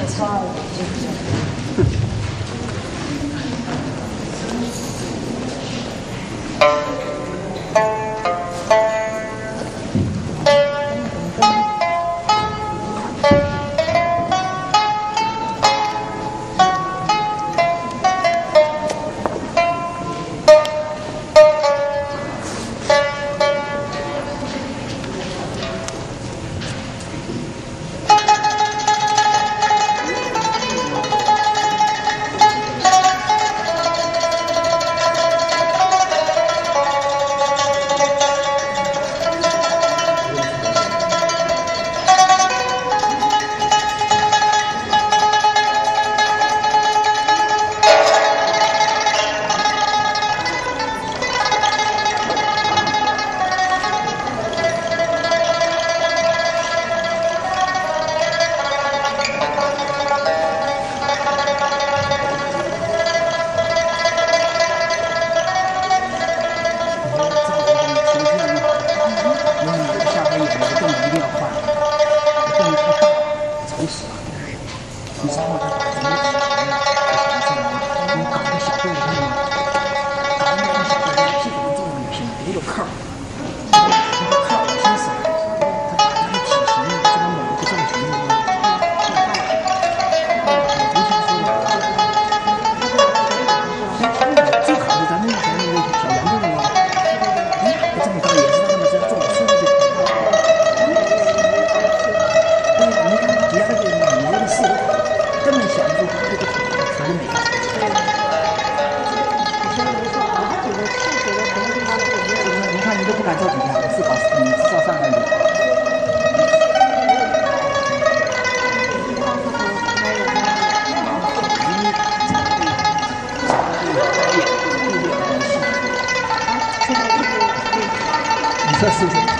小菜就是。你知不敢造假，我是搞嗯制造上面的。你说是？不是，